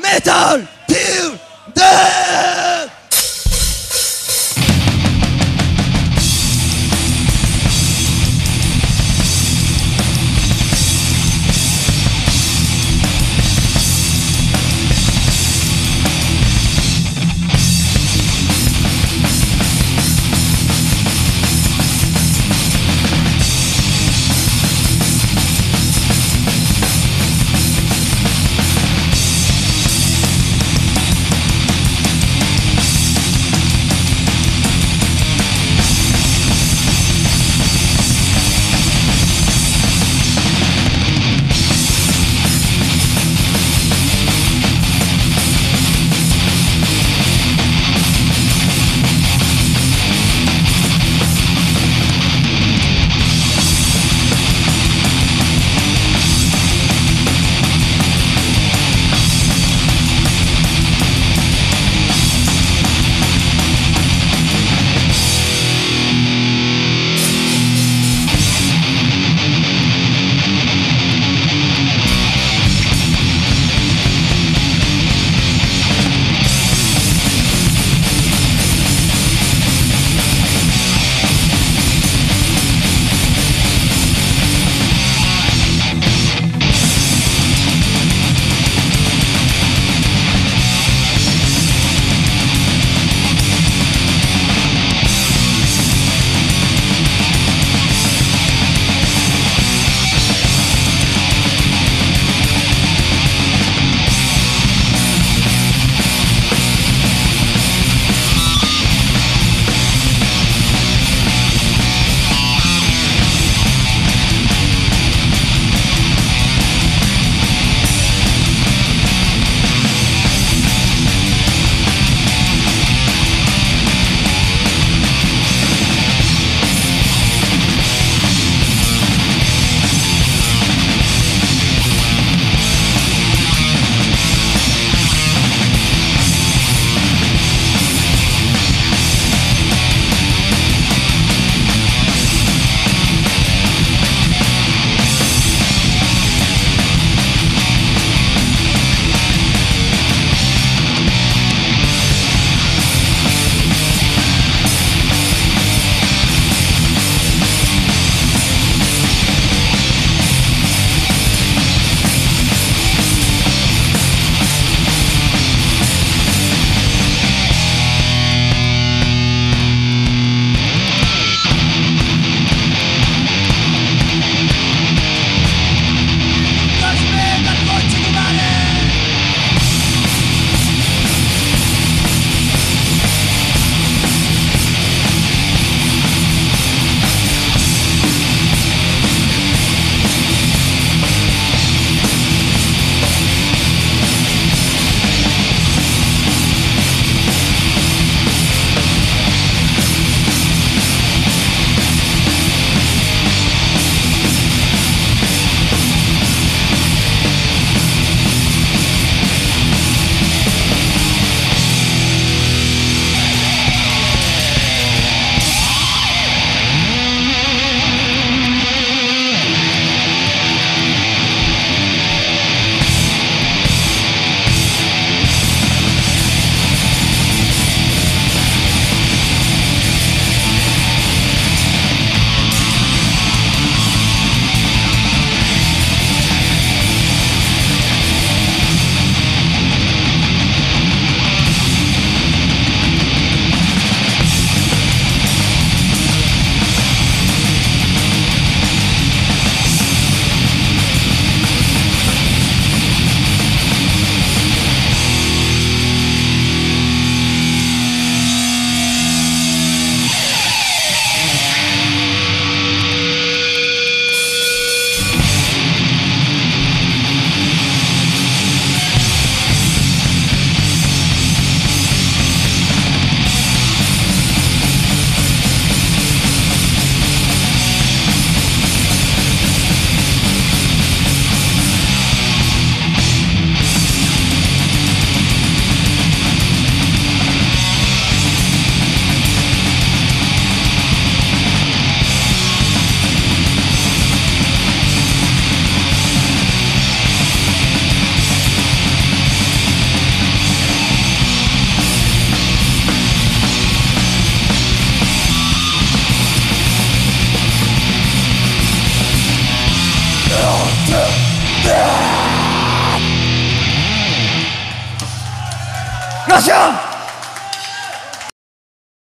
Metal till death! 那行。